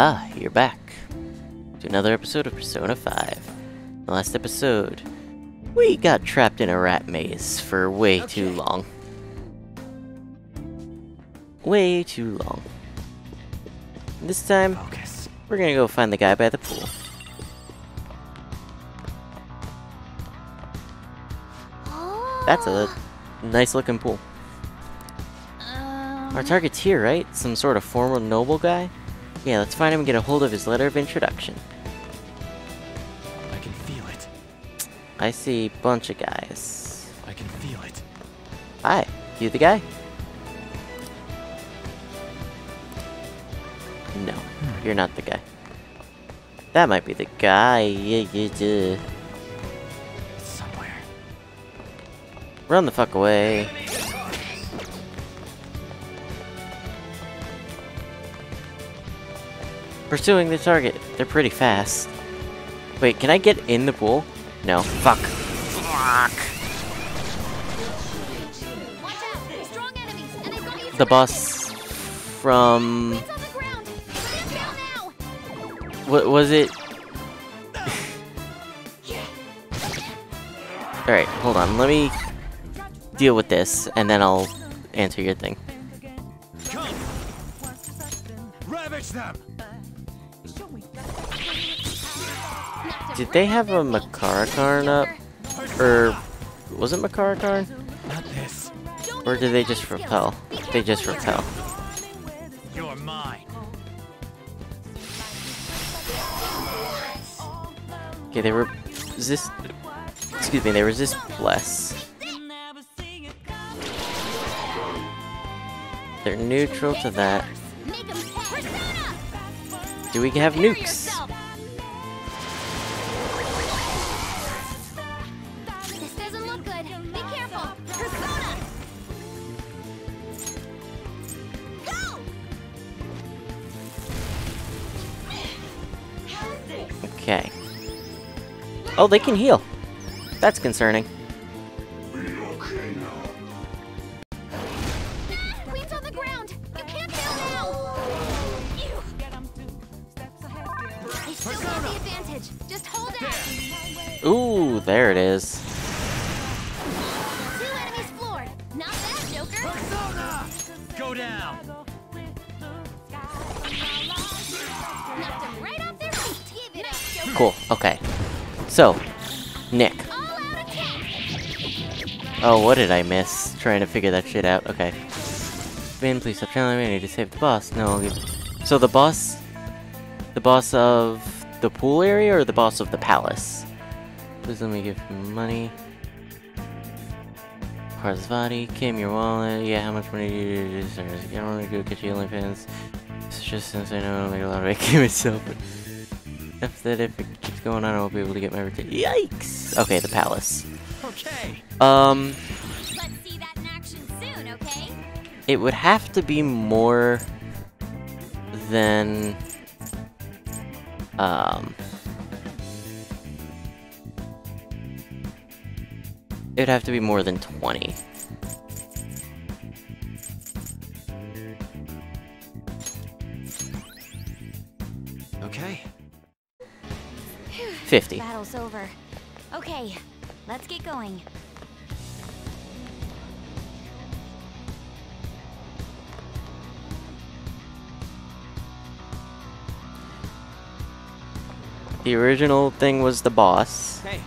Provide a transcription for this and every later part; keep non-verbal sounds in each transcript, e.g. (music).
Ah, you're back to another episode of Persona 5. The last episode, we got trapped in a rat maze for way too long. Way too long. This time, Focus. we're gonna go find the guy by the pool. That's a nice looking pool. Um, Our target's here, right? Some sort of former noble guy? Yeah, let's find him and get a hold of his letter of introduction. I can feel it. I see a bunch of guys. I can feel it. Hi, you the guy? No, hmm. you're not the guy. That might be the guy. Yeah, yeah, yeah. Somewhere. Run the fuck away. Pursuing the target. They're pretty fast. Wait, can I get in the pool? No. Fuck. Fuck. watch out! Strong enemies, and they've got you The boss from... It's on the ground. Stand down now. What was it? Alright, hold on. Let me deal with this, and then I'll answer your thing. Come! Ravage them! Did they have a Makarakarn up? Or was it Makarakarn? Not this. Or did they just repel? They just repel. You're mine. Okay, they were resist. Excuse me, they resist bless. They're neutral to that. Make 'em Persona! Do we have nukes? Oh, they can heal. That's concerning. Oh, what did I miss? Trying to figure that shit out. Okay. Vin, please stop telling me I need to save the boss. No, I'll give... So the boss... The boss of the pool area or the boss of the palace? Please let me give him money. Parsvati, Kim, your wallet. Yeah, how much money do you deserve? You don't want to go get you OnlyFans. It's just since I know I'll make a lot of it (laughs) myself. If that if it keeps going on, I won't be able to get my return. Yikes! Okay, the palace. Okay. Um... Let's see that in action soon, okay? It would have to be more than um It would have to be more than 20. Okay. 50. Battle's over. Okay, let's get going. The original thing was the boss. Hey.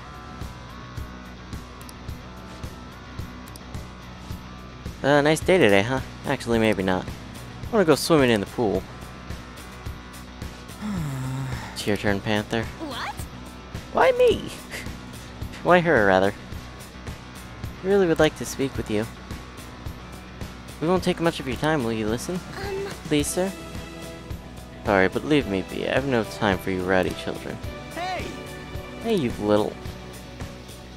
Uh, nice day today, huh? Actually, maybe not. I wanna go swimming in the pool. (sighs) It's your turn, Panther. What? Why me? Why her, rather? I really would like to speak with you. We won't take much of your time, will you listen? Um, Please, sir? Sorry, but leave me be. I have no time for you rowdy children. Hey! Hey, you little...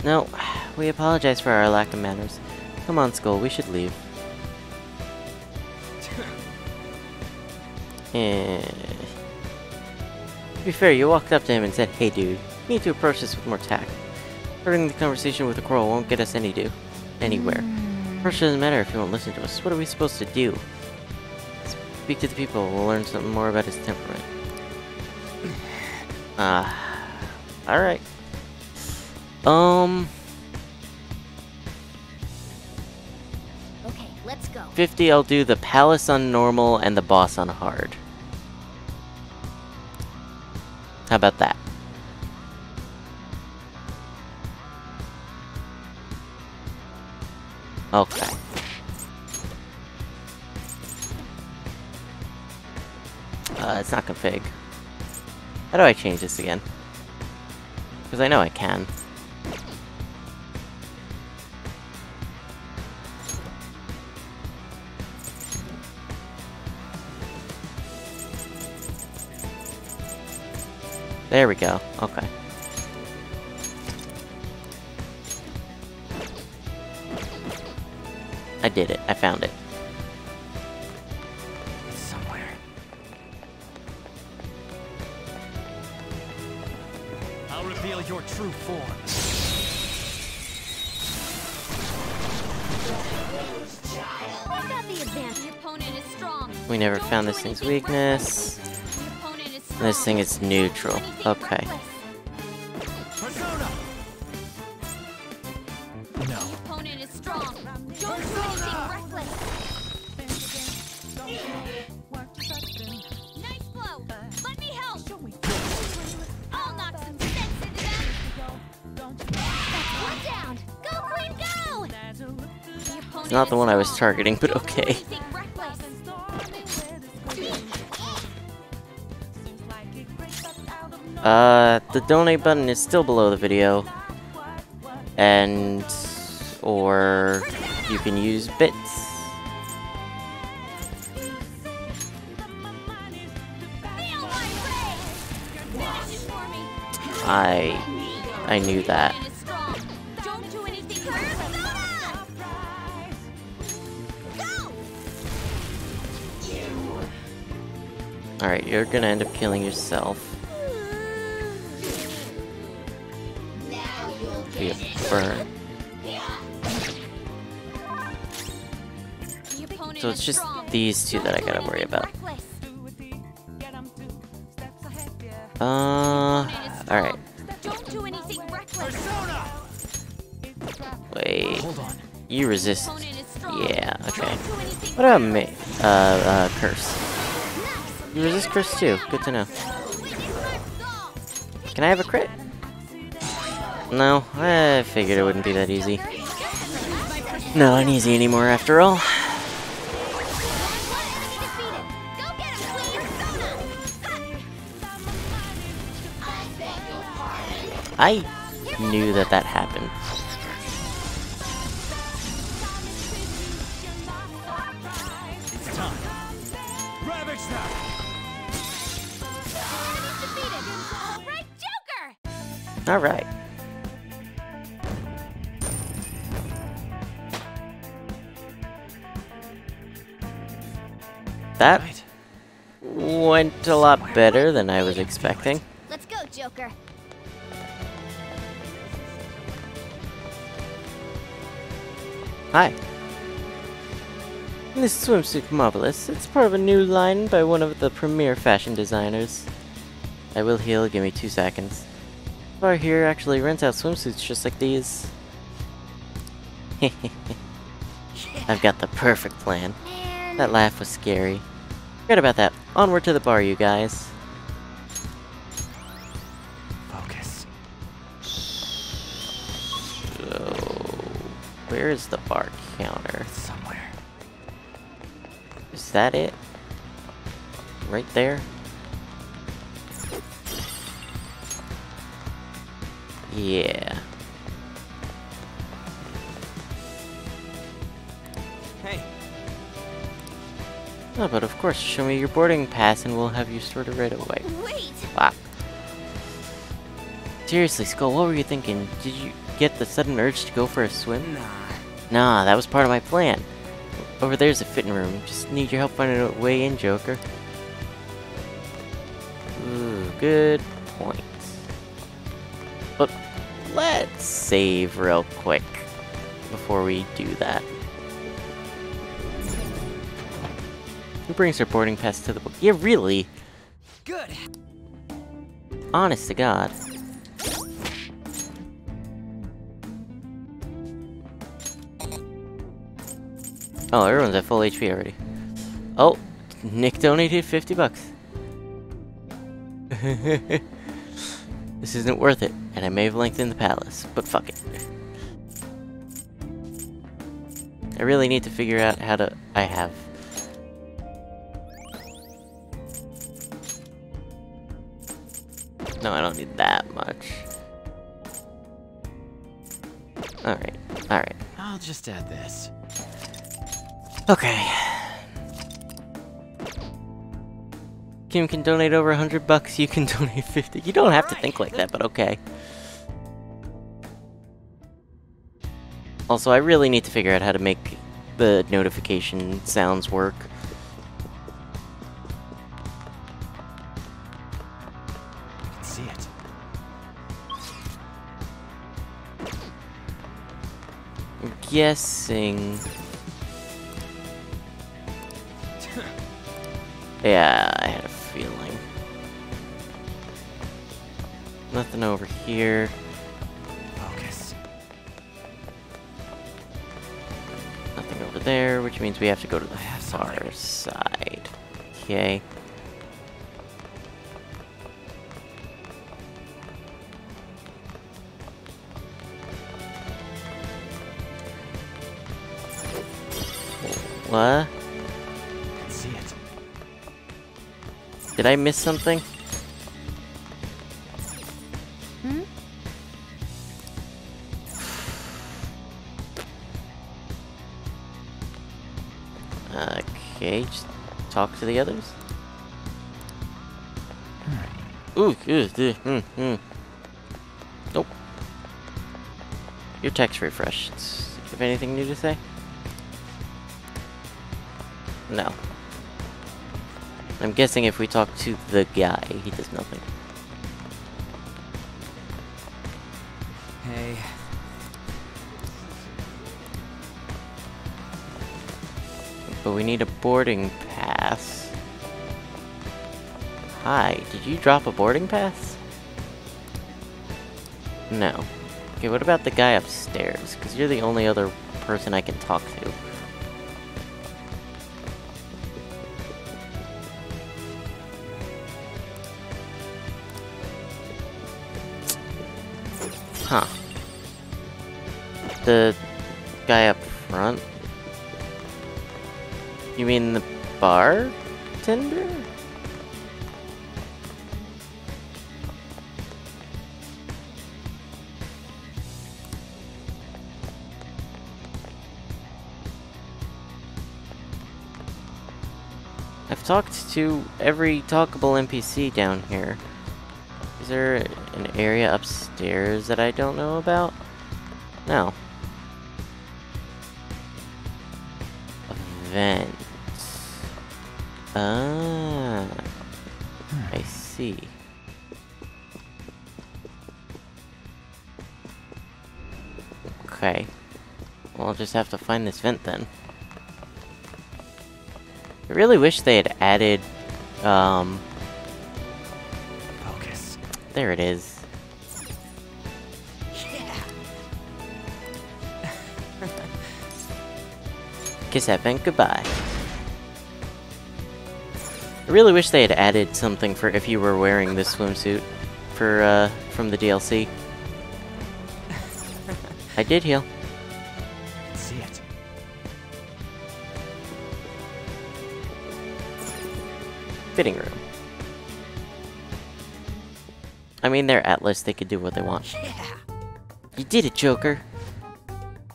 No, (sighs) we apologize for our lack of manners. Come on, Skull, we should leave. (laughs) Eh. To be fair, you walked up to him and said, Hey dude, you need to approach this with more tact. Starting the conversation with a quarrel won't get us any do anywhere. Approach doesn't matter if you won't listen to us. What are we supposed to do? Speak to the people, we'll learn something more about his temperament. (sighs) Ah, alright. Um, Okay, let's go. 50, I'll do the palace on normal and the boss on hard. How about that? Okay. Uh, it's not config. How do I change this again? Because I know I can. There we go. Okay. Did it. I found it. Somewhere. I'll reveal your true form. I got the advantage. The opponent is strong. We never found this thing's weakness. reckless. The opponent is This thing is neutral. Okay. Not the one I was targeting, but okay. Uh, the donate button is still below the video. And... Or... You can use bits. I... I knew that. Alright, you're gonna end up killing yourself. Be a burn. So it's just these two that I gotta worry about. Uh... Alright, wait. You resist. Yeah, okay. What about me? Uh, uh, curse. You resist curse too. Good to know. Can I have a crit? No, I figured it wouldn't be that easy. Not easy anymore after all. I knew that that happened. Went a lot better than I was expecting. Let's go, Joker. Hi. This swimsuit marvelous. It's part of a new line by one of the premier fashion designers. I will heal, give me two seconds. Bar here actually rents out swimsuits just like these. (laughs) I've got the perfect plan. That laugh was scary. Forget about that. Onward to the bar, you guys. Focus. So, where is the bar counter? Somewhere. Is that it? Right there? Yeah. Oh, but of course, show me your boarding pass and we'll have you sorted right away. Wait! Wow. Seriously, Skull, what were you thinking? Did you get the sudden urge to go for a swim? nah. Nah, that was part of my plan. Over there's a fitting room. Just need your help finding a way in, Joker. Ooh, good point. But let's save real quick before we do that. Who brings their boarding pass to the book? Yeah, really? Good. Honest to God. Oh, everyone's at full HP already. Oh, Nick donated 50 bucks. (laughs) this isn't worth it, and I may have lengthened the palace, but fuck it. I really need to figure out how to... I have. No, I don't need that much. Alright, alright. I'll just add this. Okay. Kim can donate over 100 bucks, you can (laughs) donate 50. You don't have to think like that, but okay. Also, I really need to figure out how to make the notification sounds work. Guessing... Yeah, I had a feeling. Nothing over here. Focus. Nothing over there, which means we have to go to the far side. Okay. What? See it. Did I miss something? Hmm? Okay, just talk to the others. Ooh, ooh, ooh, mm, mm. Nope. Your text refresh. It's- You have anything new to say? No. I'm guessing if we talk to the guy, he does nothing. Hey. But we need a boarding pass. Hi, did you drop a boarding pass? No. Okay, what about the guy upstairs? Because you're the only other person I can talk to. The guy up front? You mean the bartender? I've talked to every talkable NPC down here. Is there an area upstairs that I don't know about? No. Have to find this vent then. I really wish they had added, um, Focus. there it is. Yeah. (laughs) Kiss that vent goodbye. I really wish they had added something for if you were wearing this swimsuit for uh from the DLC. (laughs) I did heal. Fitting room. I mean, they're Atlus, they could do what they want. Yeah. You did it, Joker!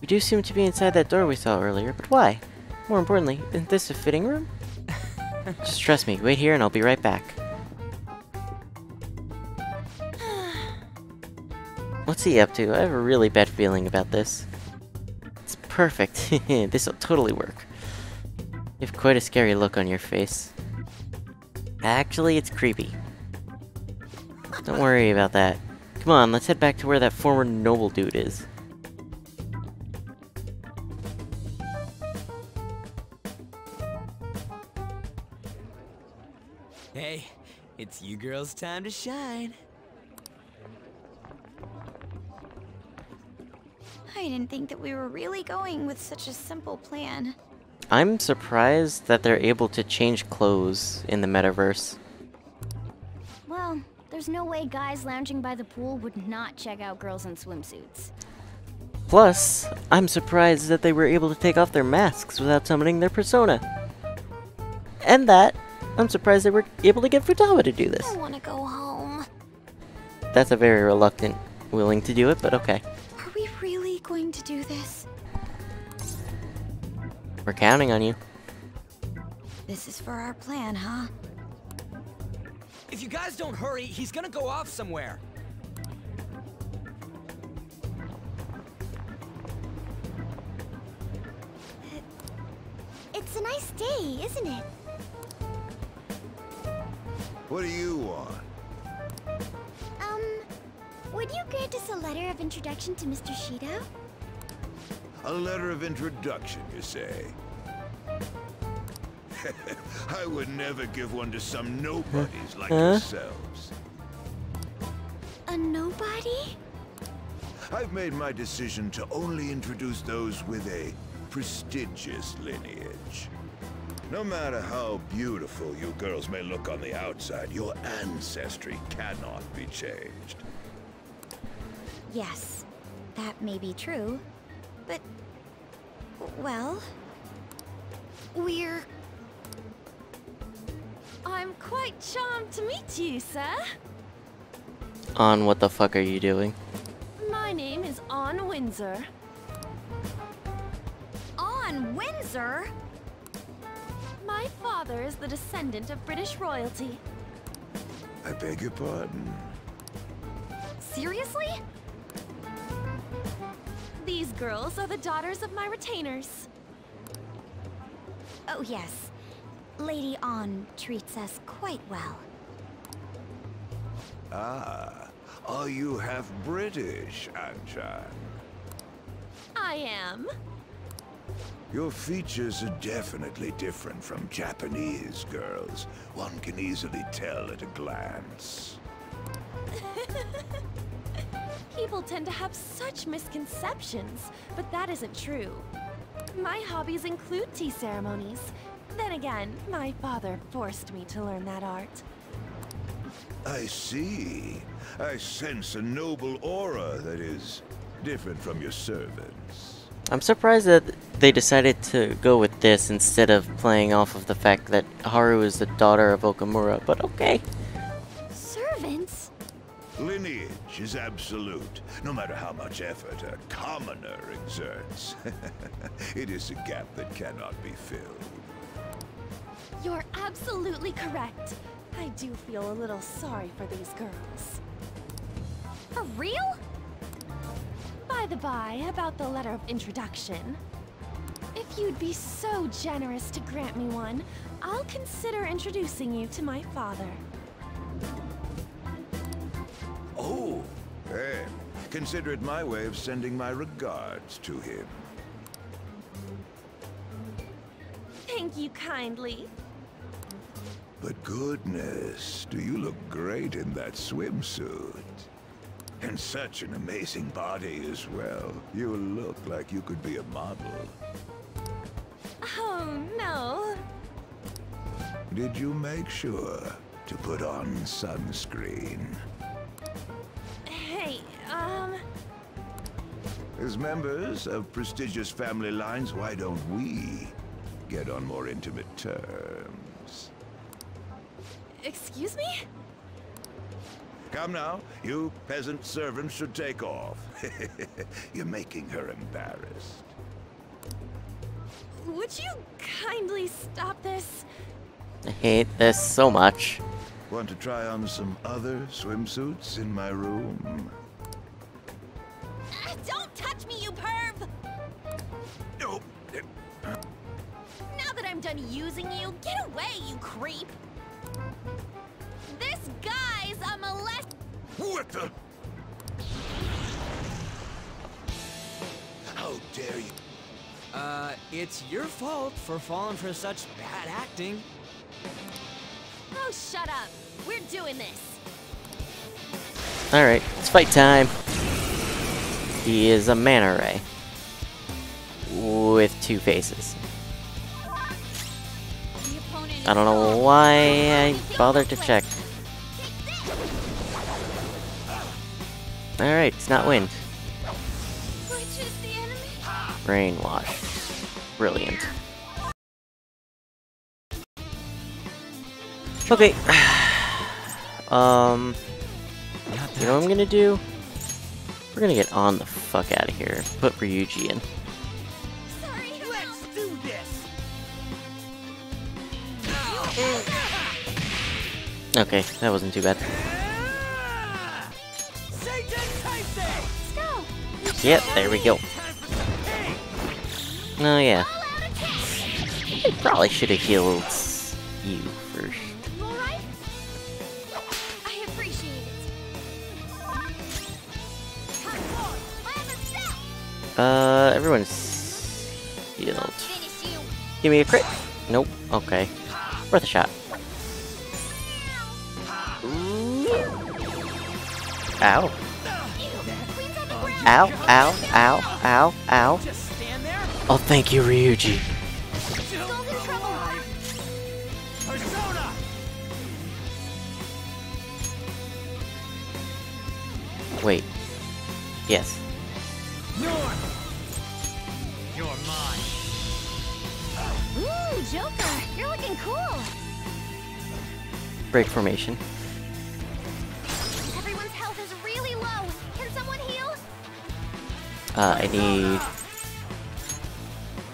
We do seem to be inside that door we saw earlier, but why? More importantly, isn't this a fitting room? (laughs) Just trust me, wait here and I'll be right back. What's he up to? I have a really bad feeling about this. It's perfect. (laughs) This'll totally work. You have quite a scary look on your face. Actually, it's creepy. Don't worry about that. Come on, let's head back to where that former noble dude is. Hey, it's you girls' time to shine. I didn't think that we were really going with such a simple plan. I'm surprised that they're able to change clothes in the metaverse. Well, there's no way guys lounging by the pool would not check out girls in swimsuits. Plus, I'm surprised that they were able to take off their masks without summoning their persona. And that, I'm surprised they were able to get Futaba to do this. I want to go home. That's a very reluctant willing to do it, but okay. Are we really going to do? We're counting on you. This is for our plan, huh? If you guys don't hurry, he's gonna go off somewhere. It's a nice day, isn't it? What do you want? Um, would you grant us a letter of introduction to Mr. Shido? A letter of introduction, you say? (laughs) I would never give one to some nobodies like Huh? yourselves. A nobody? I've made my decision to only introduce those with a prestigious lineage. No matter how beautiful you girls may look on the outside, your ancestry cannot be changed. Yes, that may be true, but. Well. We're. I'm quite charmed to meet you, sir. On what the fuck are you doing? My name is Ann Windsor. Ann Windsor? My father is the descendant of British royalty. I beg your pardon. Seriously? Girls are the daughters of my retainers. Oh, yes. Lady Ann treats us quite well. Ah, are you half British, Anchan? I am. Your features are definitely different from Japanese girls. One can easily tell at a glance. (laughs) People tend to have such misconceptions, but that isn't true. My hobbies include tea ceremonies. Then again, my father forced me to learn that art. I see. I sense a noble aura that is different from your servants. I'm surprised that they decided to go with this instead of playing off of the fact that Haru is the daughter of Okamura, but okay. Is absolute, no matter how much effort a commoner exerts. (laughs) it is a gap that cannot be filled. You're absolutely correct. I do feel a little sorry for these girls. For real? By the by, about the letter of introduction. If you'd be so generous to grant me one, I'll consider introducing you to my father. Oh, then consider it my way of sending my regards to him. Thank you kindly. But goodness, do you look great in that swimsuit. And such an amazing body as well. You look like you could be a model. Oh, no. Did you make sure to put on sunscreen? Hey, um, As members of prestigious family lines, why don't we get on more intimate terms? excuse me? Come now, you peasant servants should take off. (laughs) You're making her embarrassed. Would you kindly stop this? I hate this so much. Want to try on some other swimsuits in my room? Don't touch me, you perv! No. Now that I'm done using you, get away, you creep! This guy's a molest- What the? How dare you? Uh, it's your fault for falling for such bad acting. Oh, shut up! We're doing this! Alright, it's fight time. He is a mana ray. With two faces. I don't know why I bothered to check. Alright, it's not wind. Brainwash. Brilliant. Okay. (sighs) um, you know what I'm gonna do? We're gonna get on the fuck out of here. Put Ryuji in. Okay, that wasn't too bad. Yep, there we go. Oh yeah! I probably should have healed. You Uh, everyone's healed. Give me a crit. Nope. Okay. Worth a shot. Ow. Ow, ow, ow, ow, ow. Oh, thank you, Ryuji. Wait. Yes. Joker! You're looking cool! Break formation. Everyone's health is really low! Can someone heal? Uh, I need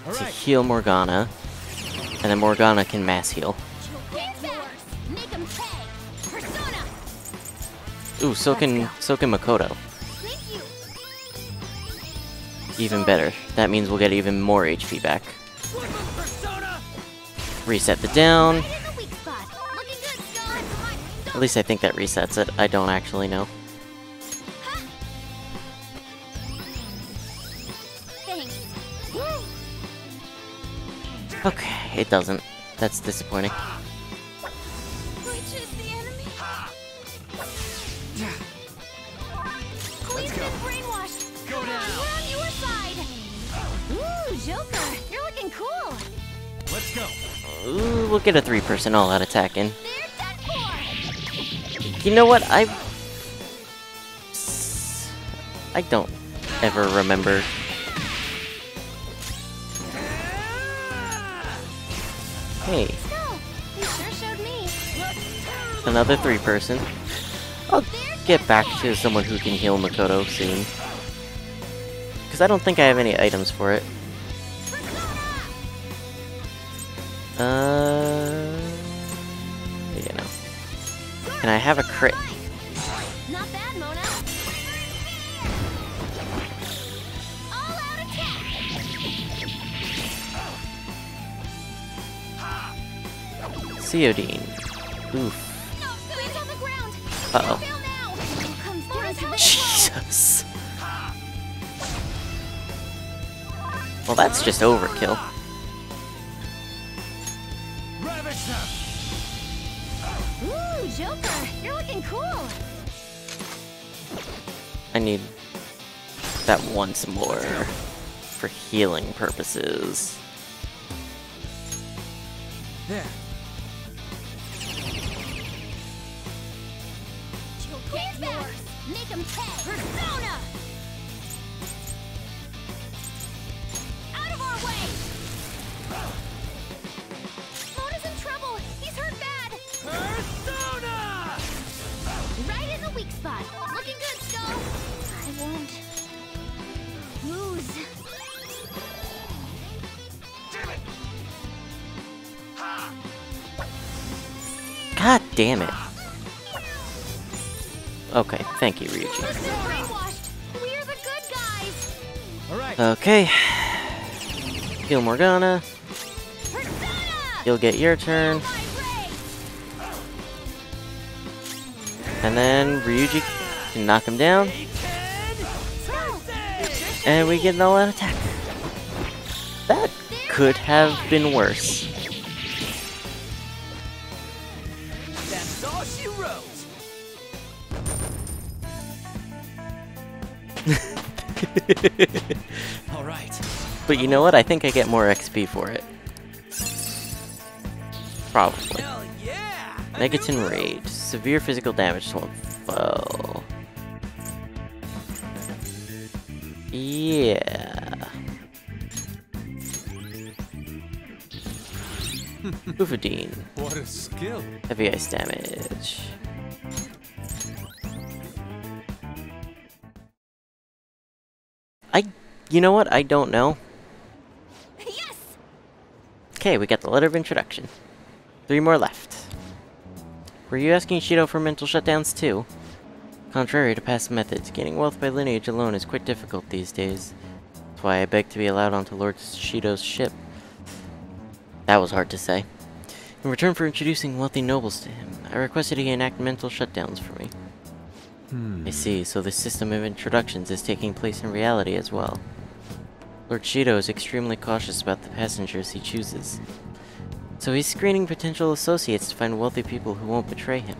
All to heal Morgana. And then Morgana can mass heal. Queen's back! Make 'em pay! Persona! Ooh, so can, so can Makoto. Even better. That means we'll get even more HP back. Flip 'em, Persona! Reset the down. Right in the weak spot! Looking good, Skull! At least I think that resets it. I don't actually know. Okay, it doesn't. That's disappointing. Get a three-person all-out attack in. You know what? I... I don't ever remember. Hey, another three-person. I'll get back to someone who can heal Makoto soon. Because I don't think I have any items for it. Uh... Can I have a crit? Not bad, Mona! All out attack! Theodine. Oof. Queen's on the ground! Uh-oh. Fail now! Here comes Mona's hella Jesus. Well, that's just overkill. That once more for healing purposes. There. Damn it. Okay, thank you, Ryuji. Okay. Heal Morgana. You'll get your turn. And then Ryuji can knock him down. And we get an all-out attack. That could have been worse. (laughs) All right. But you know what? I think I get more XP for it. Probably. Yeah! A Megaton Raid. Severe physical damage to one foe. Yeah. (laughs) Bufudyne. What a skill. Heavy ice damage. You know what? I don't know. Yes! Okay, we got the letter of introduction. Three more left. Were you asking Shido for mental shutdowns too? Contrary to past methods, gaining wealth by lineage alone is quite difficult these days. That's why I beg to be allowed onto Lord Shido's ship. That was hard to say. In return for introducing wealthy nobles to him, I requested he enact mental shutdowns for me. Hmm. I see, so the system of introductions is taking place in reality as well. Lord Shido is extremely cautious about the passengers he chooses. So he's screening potential associates to find wealthy people who won't betray him.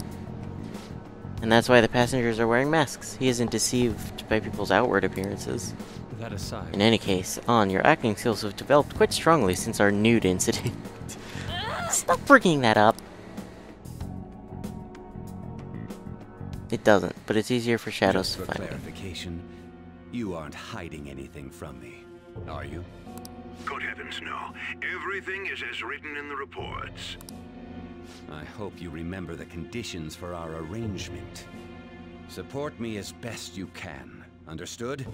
And that's why the passengers are wearing masks. He isn't deceived by people's outward appearances. That aside. In any case, Ann, your acting skills have developed quite strongly since our nude incident. (laughs) Stop bringing that up. It doesn't, but it's easier for shadows Just to for find him. clarification, you aren't hiding anything from me, are you? Good heavens, no. Everything is as written in the reports. I hope you remember the conditions for our arrangement. Support me as best you can. Understood?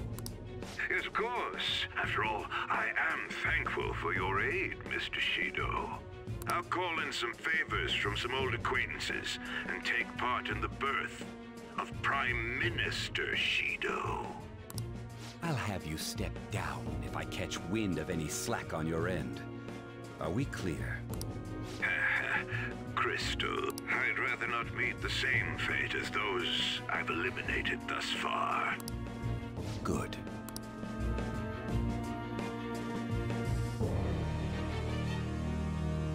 Yes, of course. After all, I am thankful for your aid, Mr. Shido. I'll call in some favors from some old acquaintances and take part in the birth of Prime Minister Shido. I'll have you step down if I catch wind of any slack on your end. Are we clear? (laughs) Crystal, I'd rather not meet the same fate as those I've eliminated thus far. Good.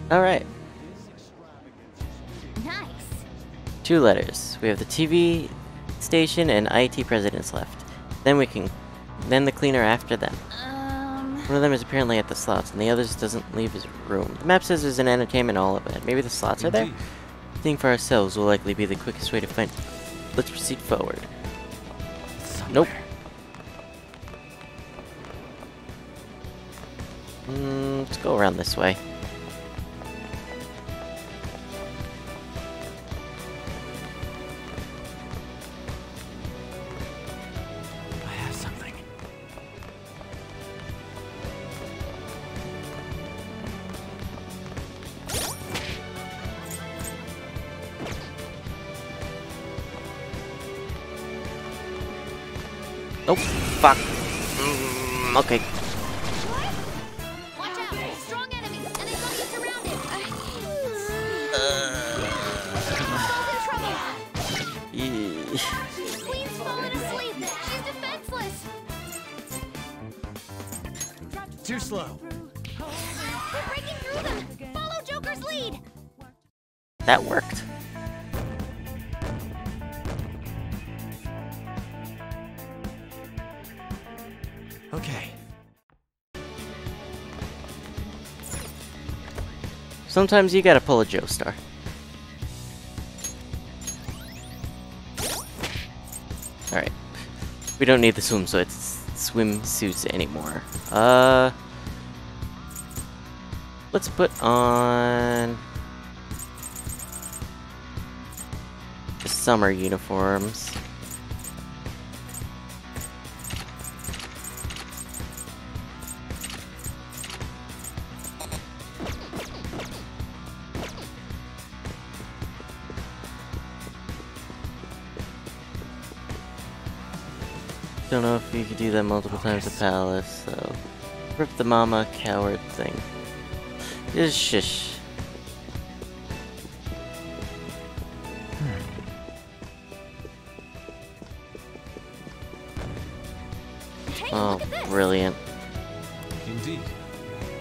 Alright, Nice. two letters. We have the TV station and IT presidents left. Then we can... Then the cleaner after them. Um, One of them is apparently at the slots, and the others doesn't leave his room. The map says there's an entertainment all of it. Maybe the slots are there? Indeed. Seeing for ourselves will likely be the quickest way to find... Let's proceed forward. Nope. Mm, let's go around this way. Mm, asleep. She's defenseless. Too slow. We're breaking through them. Follow Joker's lead. That worked. Sometimes you gotta pull a Joestar. Alright. We don't need the swimsuits swimsuits anymore. Uh let's put on the summer uniforms. Don't know if you could do that multiple times at Palace, so. Rip the mama coward thing. Just shush. Hey, Oh, look at this. brilliant. Indeed.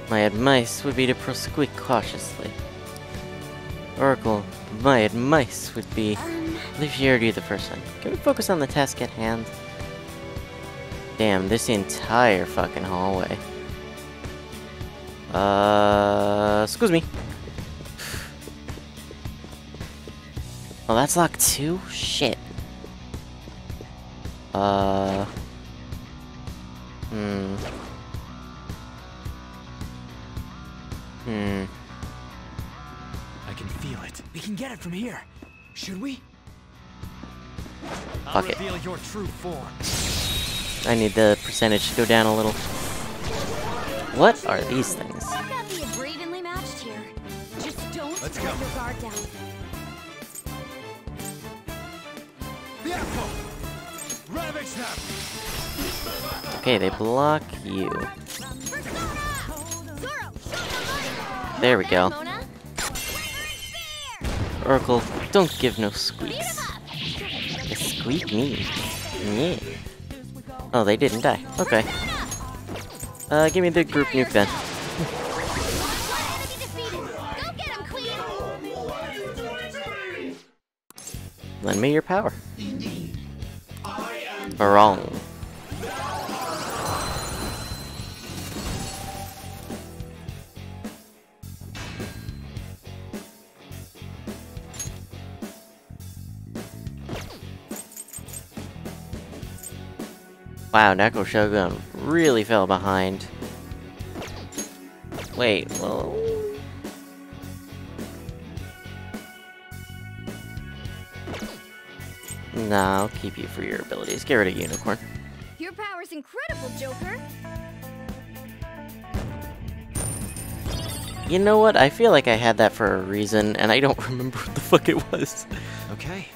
My advice would be to proceed cautiously. Oracle, my advice would be Um, leave here to do the first time. Can we focus on the task at hand? Damn, this entire fucking hallway. Uh, excuse me. Oh, that's locked too? Shit. Uh... Hmm. Hmm. I can feel it. We can get it from here. Should we? I'll it. reveal your true form. I need the percentage to go down a little. What are these things? I've got the breed evenly matched here. Just don't Let's go. your guard down. The apple! Ravage them! Okay, they block you. Persona! Zorro, show them light! There we go. Mona. Oracle, don't give no squeaks. up! A squeak me. Yeah. Oh, they didn't die. Okay. Uh, give me the group nuke then. Lend me your power. Wrong. Wow, Neko Shogun really fell behind. Wait, well... Nah, I'll keep you for your abilities. Get rid of Unicorn. Your power's incredible, Joker! You know what? I feel like I had that for a reason, and I don't (laughs) remember what the fuck it was. Okay.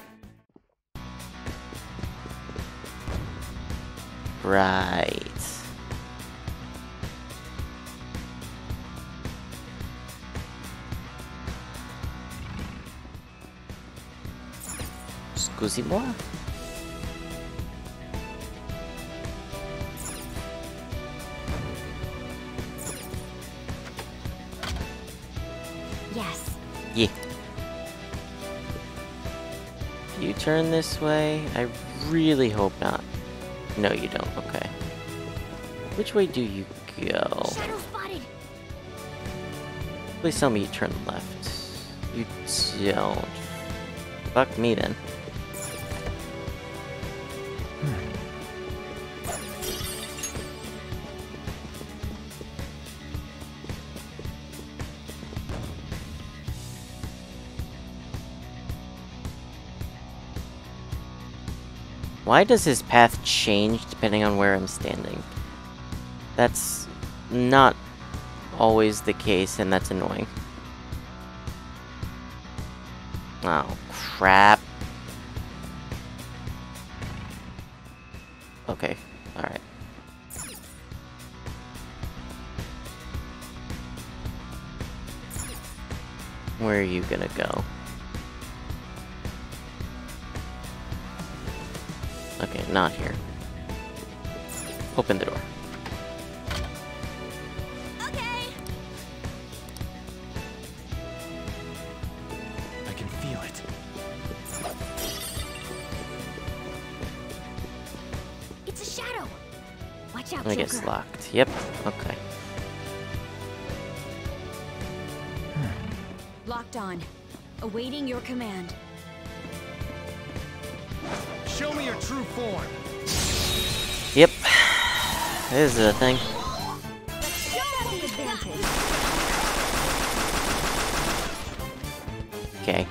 Right. Excusez-moi. Yes. Yeah. You turn this way? I really hope not. No, you don't. Okay. Which way do you go? Please tell me you turn left. You don't. Fuck me then. Why does his path change depending on where I'm standing? That's not always the case, and that's annoying. Oh, crap. Awaiting your command. Show me your true form. Yep. This is a thing. Show the advantage! Okay.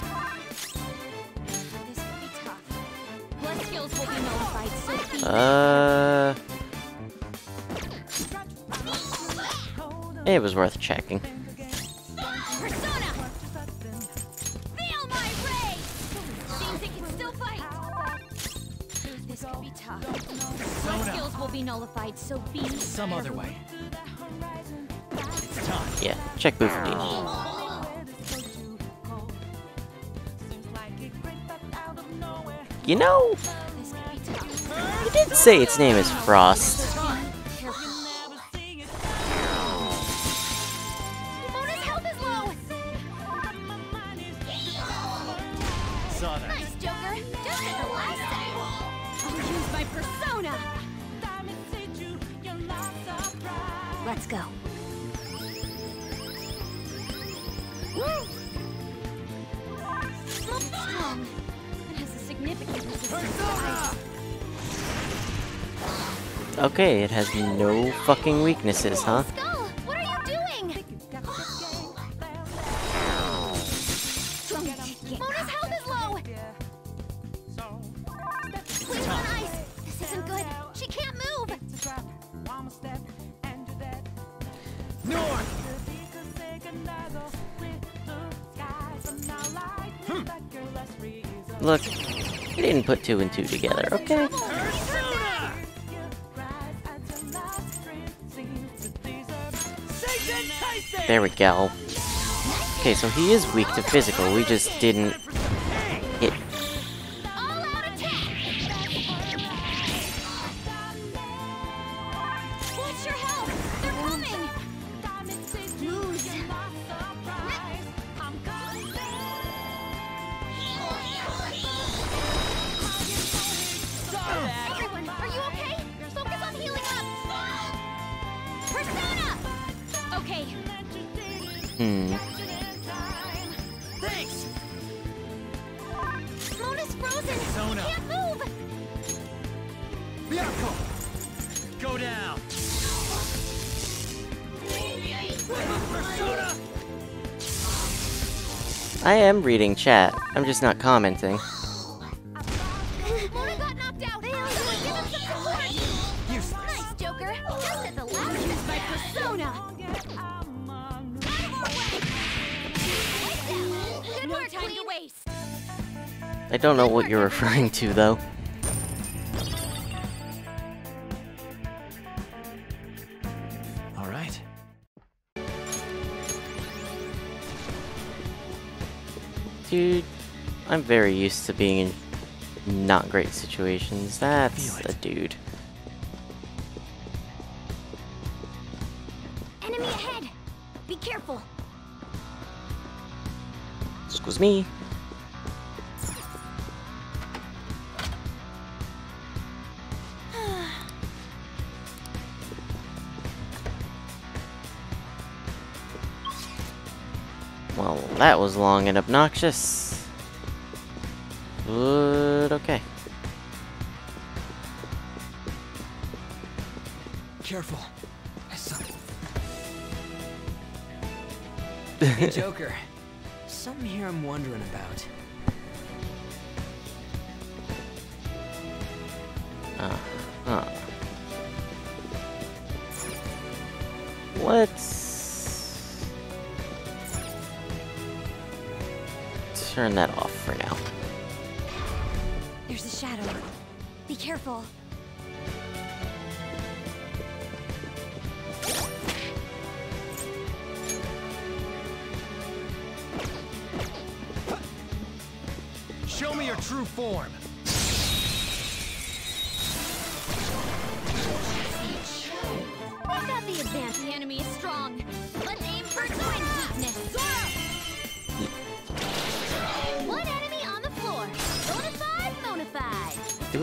This could be tough. Blood skills will be nullified, so be Uh. It was worth checking. Some other way. Yeah, check Bufudyne. You know, you did say its name is Frost. Okay, it has no fucking weaknesses, huh? What are you doing? Mona's health is low. Queen's on ice. This isn't good. She can't move. Look, we didn't put two and two together, okay? There we go. Okay, so he is weak to physical, we just didn't persona. chat. I'm just not commenting. I don't know what you're referring to, though. I'm very used to being in not great situations. That's Feel a dude. Enemy ahead. Be careful. Excuse me. (sighs) Well, that was long and obnoxious. But okay. Careful. I saw (laughs) Hey, Joker. Something here I'm wondering about. Uh, huh. Let's turn that off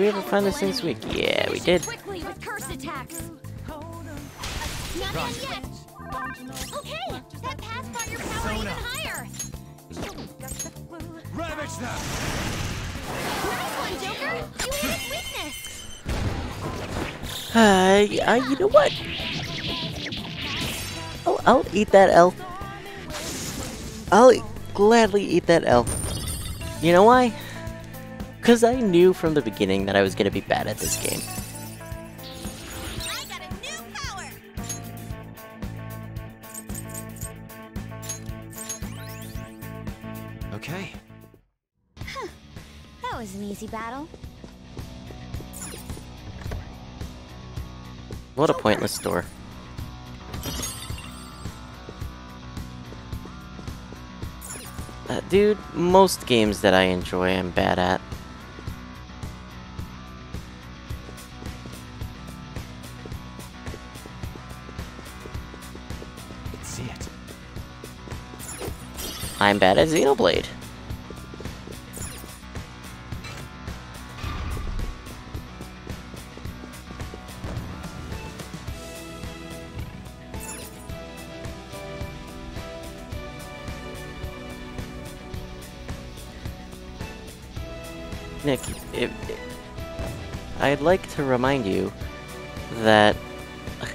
we ever find this thing this week? Yeah, we did. Okay. You. Uh, uh, you know what? I'll, I'll eat that L. I'll gladly eat that L. You know why? Because I knew from the beginning that I was going to be bad at this game. I got a new power. Okay. That was an easy battle. What a pointless store. Uh, dude, most games that I enjoy I'm bad at. I'm bad at Xenoblade. Nick, it, it, I'd like to remind you that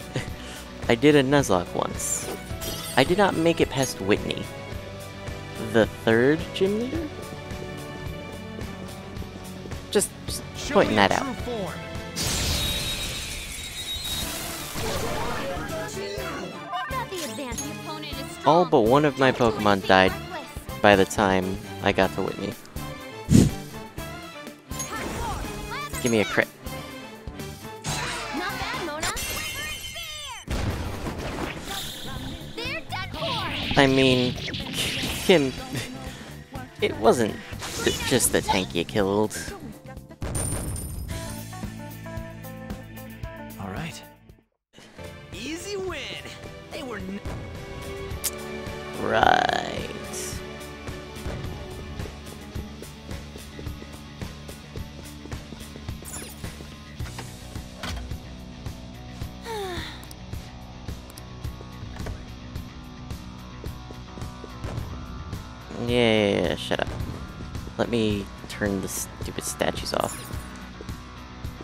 (laughs) I did a Nuzlocke once. I did not make it past Whitney. The third gym leader? Just, just pointing that out. true form. Got the advantage. The opponent is All but one of my Pokemon died by the time I got to Whitney. Give me a crit. Not bad, Mona. They're dead for. I mean, Kim, (laughs) it wasn't th- just the tank you killed. All right. Easy win. They were. N Right. Me turn the stupid statues off.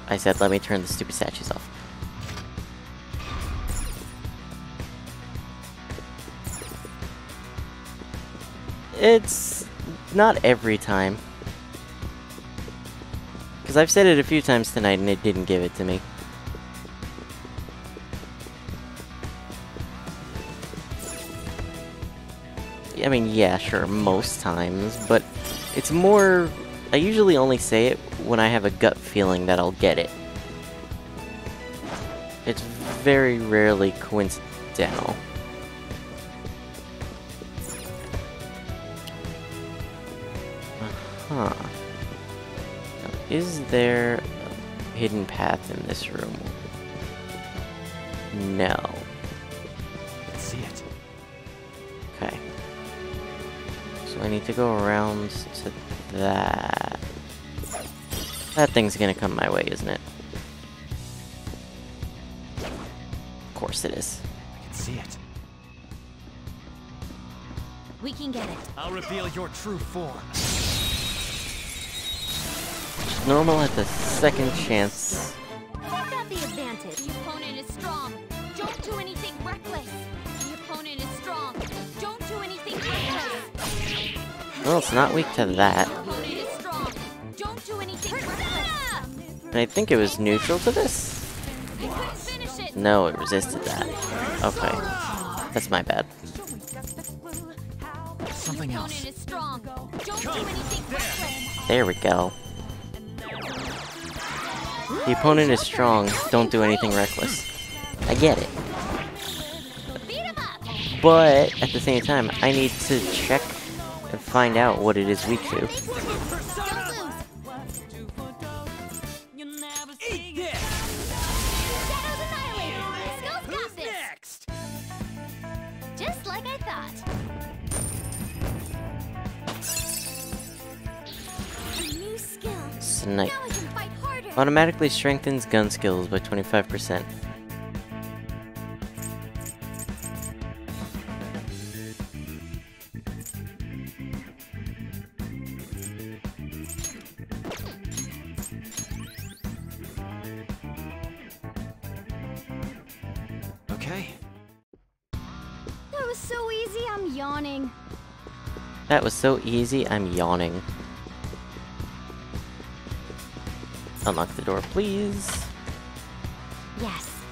I said let me turn the stupid statues off. It's not every time. Because I've said it a few times tonight and it didn't give it to me. I mean, yeah, sure, most times, but it's more. I usually only say it when I have a gut feeling that I'll get it. It's very rarely coincidental. Huh. Now, is there a hidden path in this room? No. To go around to that. That thing's gonna come my way, isn't it? Of course it is. I can see it. We can get it. I'll reveal your true form. Normal at the second chance. Well, it's not weak to that. The opponent is strong. Don't do anything reckless. And I think it was neutral to this? I couldn't finish it. No, it resisted that. Okay. That's my bad. Something else. opponent is strong. Don't do anything reckless. There we go. The opponent is strong, don't do anything reckless. I get it. Beat him up. But at the same time, I need to check and find out what it is weak to. Don't lose. Eat this. Shadows annihilated. Skills got Who's next? Just like I thought. A new skill. Snipe. Now I can fight harder. Automatically strengthens gun skills by 25%. That was so easy, I'm yawning. Unlock the door, please. Yes.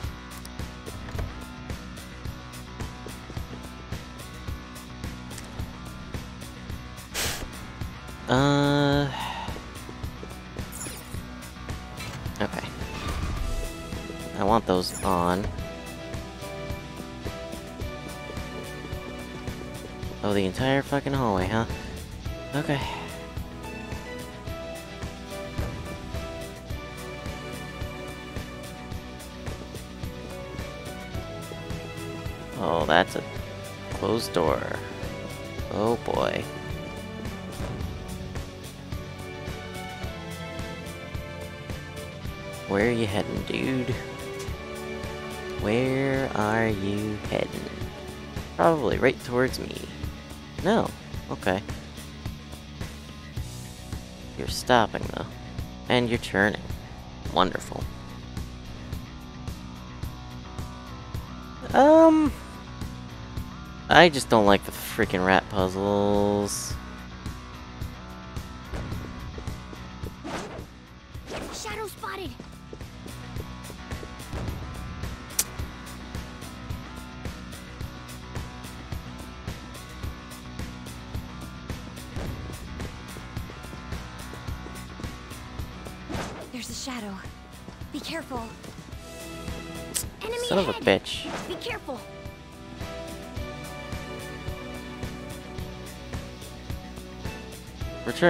Uh. Okay. I want those on. Oh, the entire fucking hallway, Oh, that's a closed door. Oh boy. Where are you heading, dude? Where are you heading? Probably right towards me. No. Okay. You're stopping, though. And you're turning. Wonderful. I just don't like the freaking rat puzzles.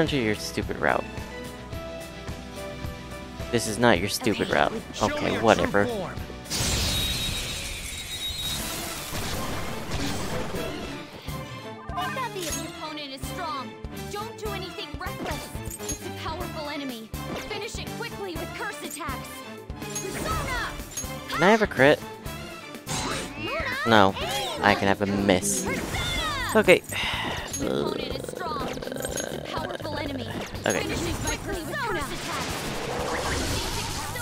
To your stupid route. This is not your stupid route. Okay, whatever. true form. Make that the your opponent is strong. Don't do anything reckless. It's a powerful enemy. Finish it quickly with curse attacks. Persona! Can I have a crit? No. I can have a miss. Okay. Your Okay.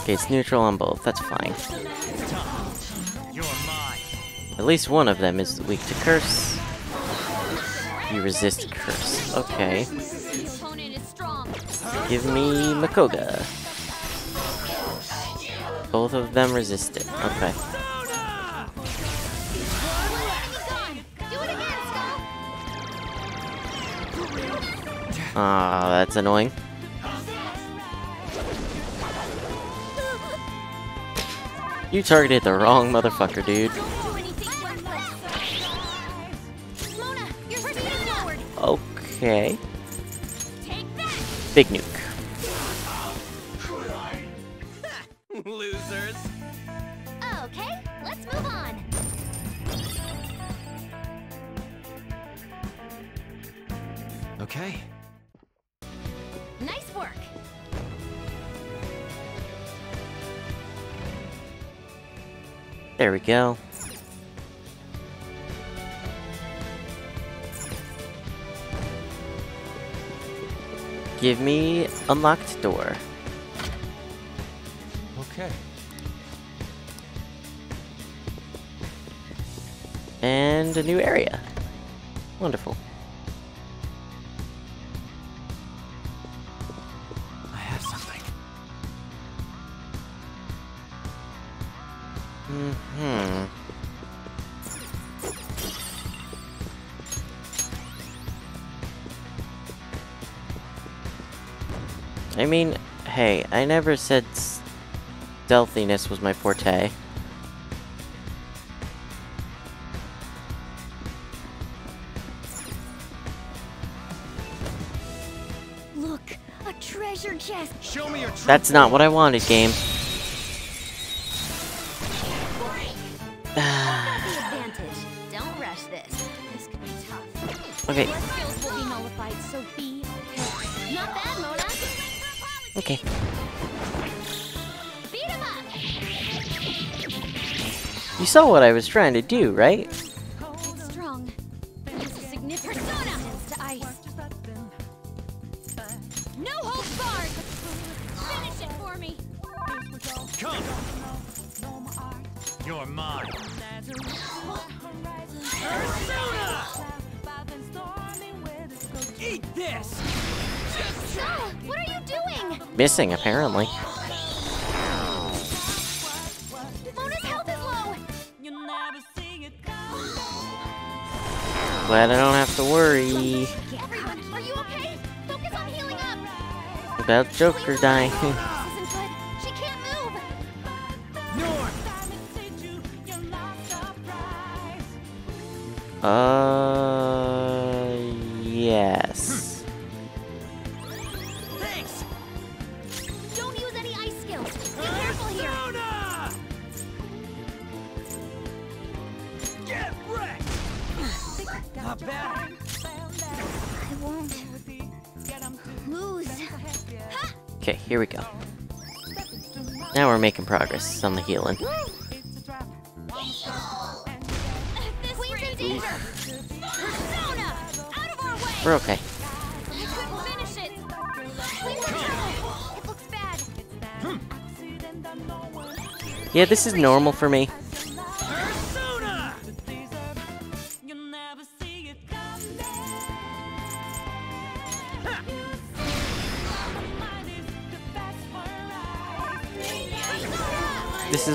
Okay, it's neutral on both. That's fine. At least one of them is weak to curse. You resist curse. Okay. Give me Makoga. Both of them resist it. Okay. Ah, that's annoying. You targeted the wrong motherfucker, dude. Don't do anything we go. Give me unlocked door. Okay. And a new area. Wonderful. Mean, hey, I never said stealthiness was my forte. Look, a treasure chest. Show me your true That's not what I wanted, game. the You saw what I was trying to do, right? Missing, apparently. Mona's health is low. Glad I don't have to worry Everyone, are you okay? Focus on healing up. about Joker dying. This isn't good. She can't move. Uh, progress on the healing. We're okay. Yeah, this is normal for me.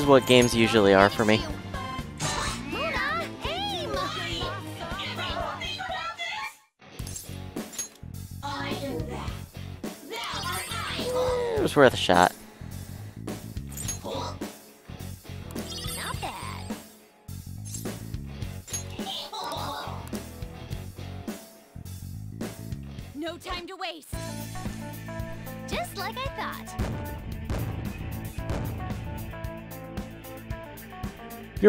What games usually are for me. It was worth a shot.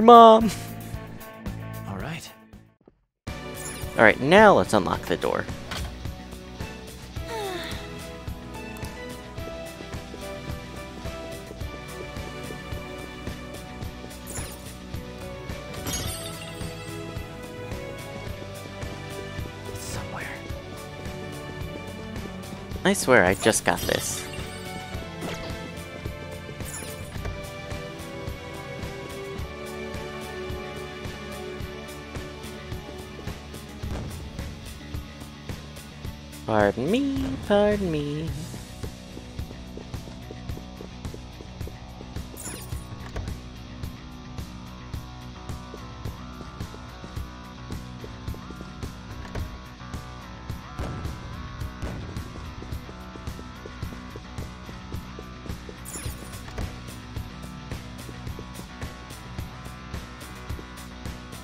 Your mom! All right. Alright, now let's unlock the door. Somewhere. I swear I just got this. Pardon me, pardon me.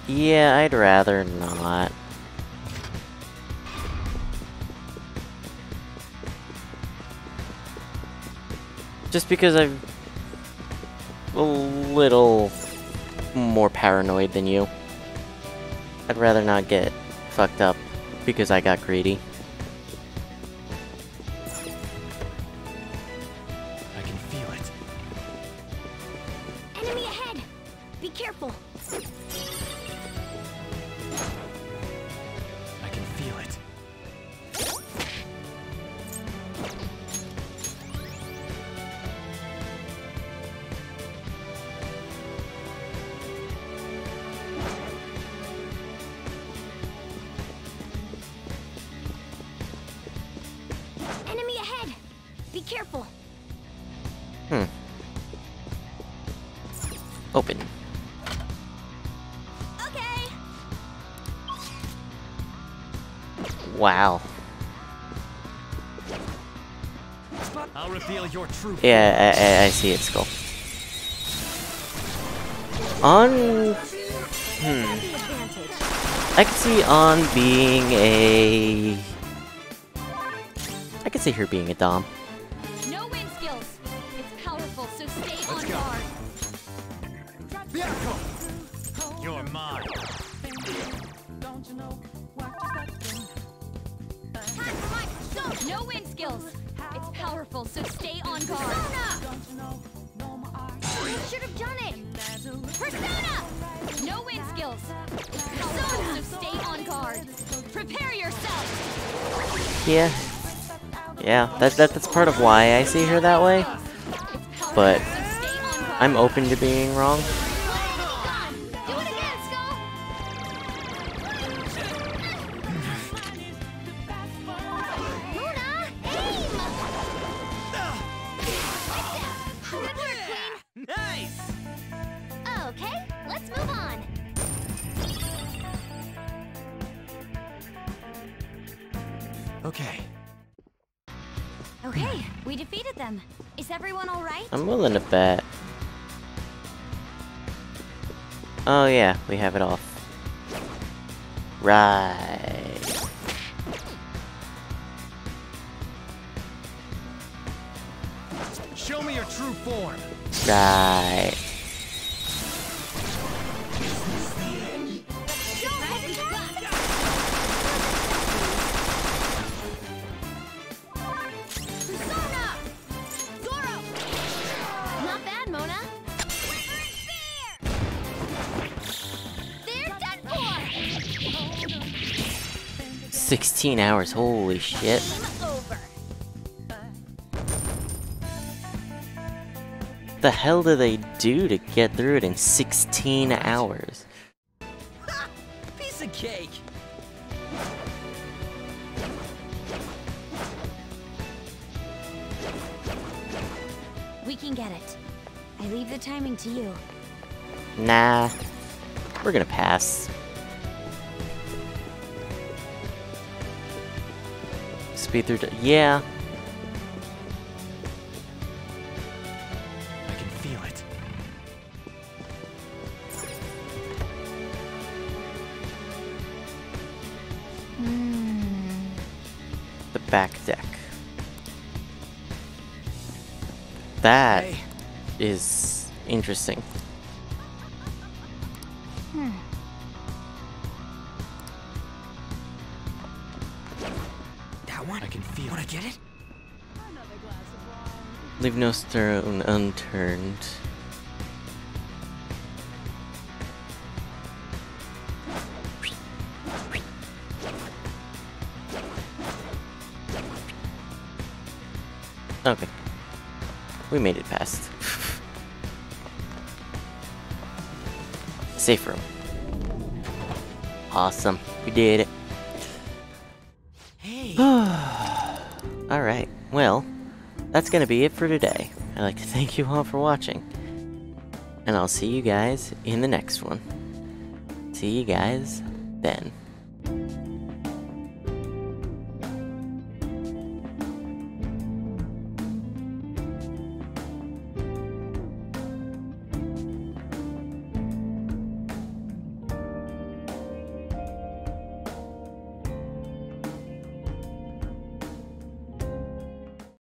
Yeah, I'd rather not. Just because I'm a little more paranoid than you. I'd rather not get fucked up because I got greedy. Yeah, I, I, I see it, Skull. On... Hmm. I could see On being a... I could see her being a Dom. No wind skills! It's powerful, so stay Let's on go. guard. Bianco! You're mine. Time for my persona! No wind skills! It's powerful, so stay on guard. Persona! You should have done it! Persona! No wind skills! Powerful, so stay on guard. Prepare yourself! Yeah. Yeah, that, that that's part of why I see her that way. But so stay on guard. I'm open to being wrong. Hours, holy shit. Game the hell do they do to get through it in 16 hours? Ha! (laughs) Piece of cake. We can get it. I leave the timing to you. Nah. We're gonna pass. Speed through. Yeah. I can feel it. Hmm. The back deck. That Hey, is interesting. Leave no stone unturned. Okay. We made it past. (laughs) Safe room. Awesome. We did it. That's gonna be it for today. I'd like to thank you all for watching. And I'll see you guys in the next one. See you guys then.